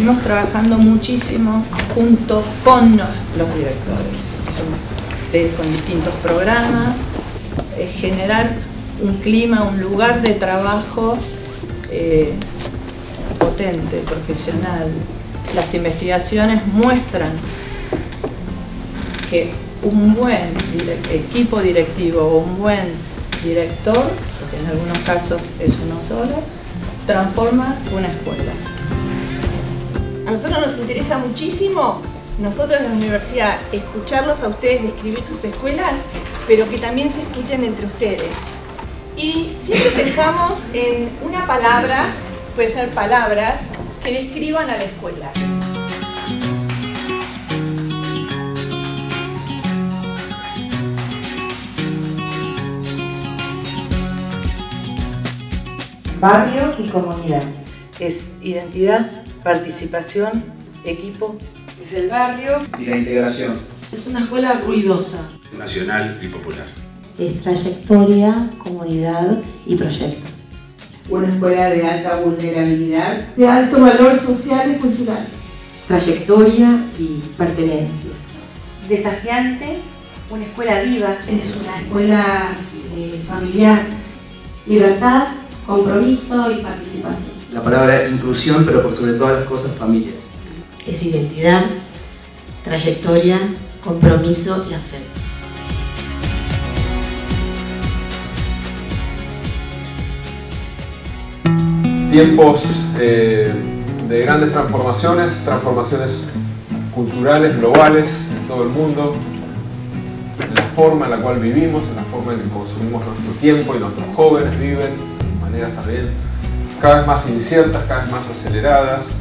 venimos trabajando muchísimo junto con los directores, con distintos programas, generar un clima, un lugar de trabajo eh, potente, profesional. Las investigaciones muestran que un buen equipo directivo o un buen director, porque en algunos casos es uno solo, transforma una escuela. A nosotros nos interesa muchísimo, nosotros en la universidad, escucharlos a ustedes describir sus escuelas, pero que también se escuchen entre ustedes. Y siempre pensamos en una palabra, puede ser palabras, que describan a la escuela. Barrio y comunidad. Es identidad, participación, equipo. Es el barrio y la integración. Es una escuela ruidosa. Nacional y popular. Es trayectoria, comunidad y proyectos. Una escuela de alta vulnerabilidad. De alto valor social y cultural. Trayectoria y pertenencia. Desafiante, una escuela viva. Es una escuela eh, familiar. Libertad, compromiso y participación. La palabra inclusión, pero por sobre todas las cosas familia. Es identidad, trayectoria, compromiso y afecto. Tiempos eh, de grandes transformaciones, transformaciones culturales, globales, en todo el mundo, en la forma en la cual vivimos, en la forma en que consumimos nuestro tiempo y nuestros jóvenes viven, de maneras también cada vez más inciertas, cada vez más aceleradas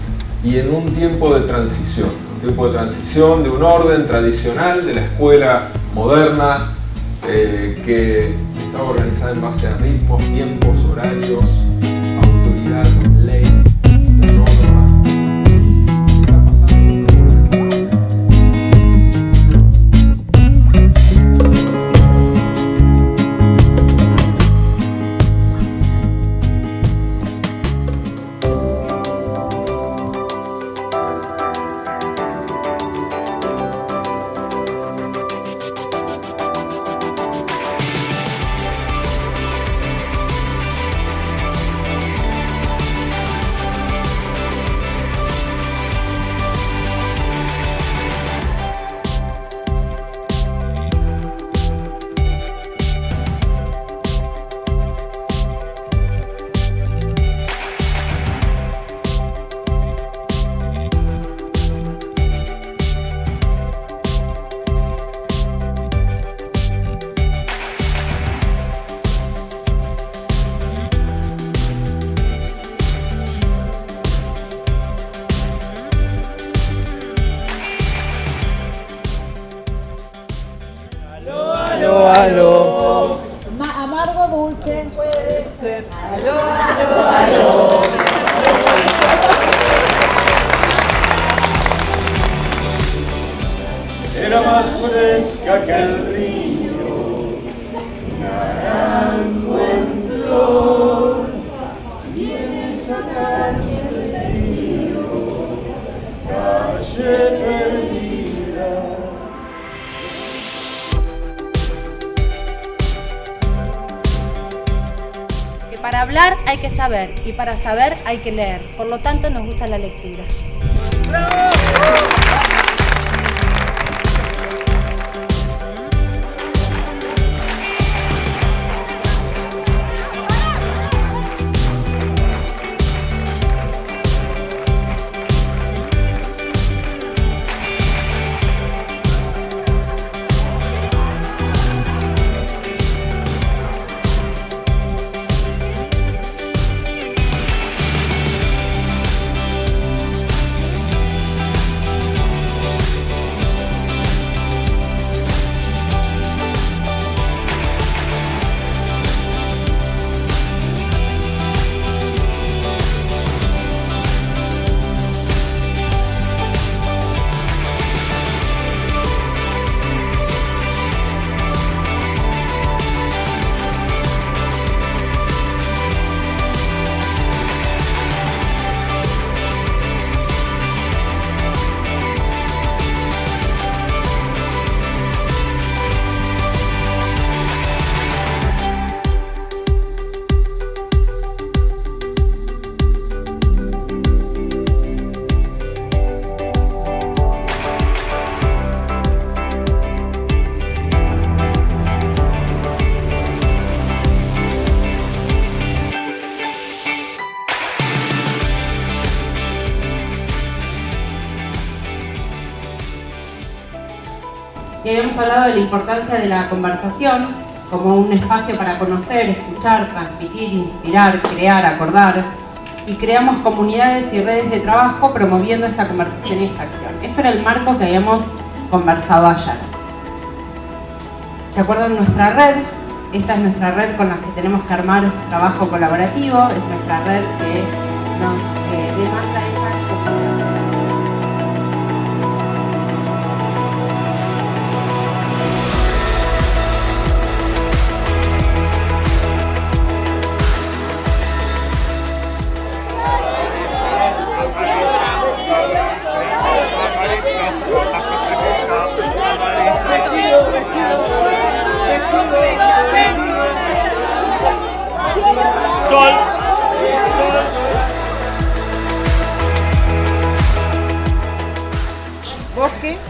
y en un tiempo de transición, un tiempo de transición de un orden tradicional de la escuela moderna eh, que está organizada en base a ritmos, tiempos, horarios, autoridad. ser. Aló, aló, aló. Era más fresca que el río, naranjo en flor, y en esa calle del río, calle Hablar hay que saber y para saber hay que leer. Por lo tanto, nos gusta la lectura. Y habíamos hablado de la importancia de la conversación como un espacio para conocer, escuchar, transmitir, inspirar, crear, acordar y creamos comunidades y redes de trabajo promoviendo esta conversación y esta acción. Esto era el marco que habíamos conversado ayer. ¿Se acuerdan nuestra red? Esta es nuestra red con la que tenemos que armar trabajo colaborativo, es nuestra red que nos eh, demanda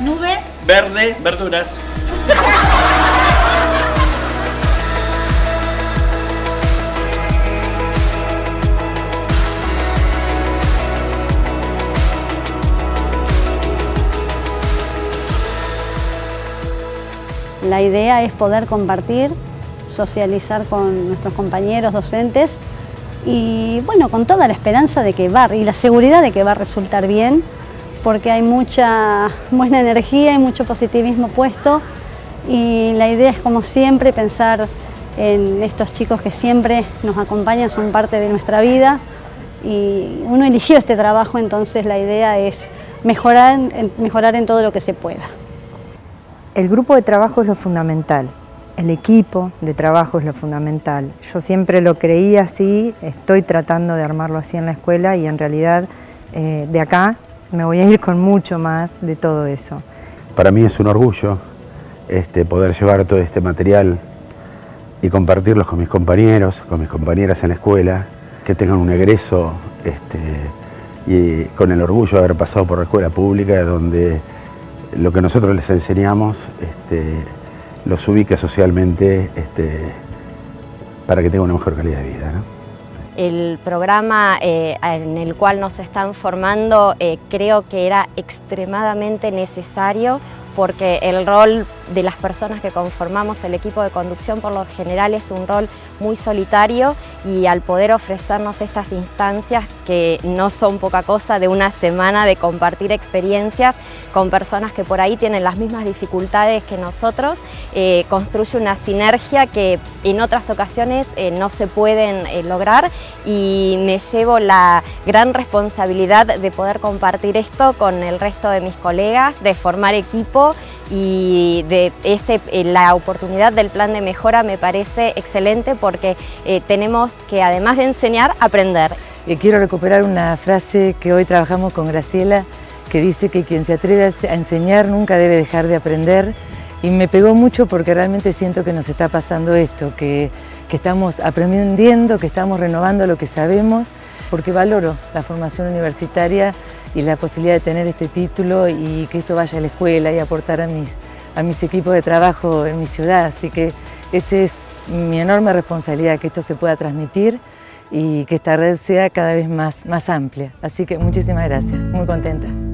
Nube. Verde, verduras. La idea es poder compartir, socializar con nuestros compañeros docentes y bueno, con toda la esperanza de que va y la seguridad de que va a resultar bien, porque hay mucha buena energía y mucho positivismo puesto y la idea es como siempre pensar en estos chicos que siempre nos acompañan, son parte de nuestra vida y uno eligió este trabajo, entonces la idea es mejorar, mejorar en todo lo que se pueda. El grupo de trabajo es lo fundamental, el equipo de trabajo es lo fundamental. Yo siempre lo creía así, estoy tratando de armarlo así en la escuela y en realidad eh, de acá me voy a ir con mucho más de todo eso. Para mí es un orgullo este, poder llevar todo este material y compartirlos con mis compañeros, con mis compañeras en la escuela, que tengan un egreso este, y con el orgullo de haber pasado por la escuela pública, donde lo que nosotros les enseñamos este, los ubique socialmente este, para que tengan una mejor calidad de vida. El programa eh, en el cual nos están formando eh, creo que era extremadamente necesario porque el rol de las personas que conformamos el equipo de conducción por lo general es un rol muy solitario y al poder ofrecernos estas instancias que no son poca cosa de una semana de compartir experiencias con personas que por ahí tienen las mismas dificultades que nosotros, eh, construye una sinergia que en otras ocasiones eh, no se pueden eh, lograr y me llevo la gran responsabilidad de poder compartir esto con el resto de mis colegas, de formar equipo y de este, eh, la oportunidad del plan de mejora me parece excelente porque eh, tenemos que además de enseñar, aprender. Quiero recuperar una frase que hoy trabajamos con Graciela que dice que quien se atreve a enseñar nunca debe dejar de aprender y me pegó mucho porque realmente siento que nos está pasando esto, que, que estamos aprendiendo, que estamos renovando lo que sabemos porque valoro la formación universitaria y la posibilidad de tener este título y que esto vaya a la escuela y aportar a mis, a mis equipos de trabajo en mi ciudad. Así que esa es mi enorme responsabilidad, que esto se pueda transmitir y que esta red sea cada vez más, más amplia. Así que muchísimas gracias, muy contenta.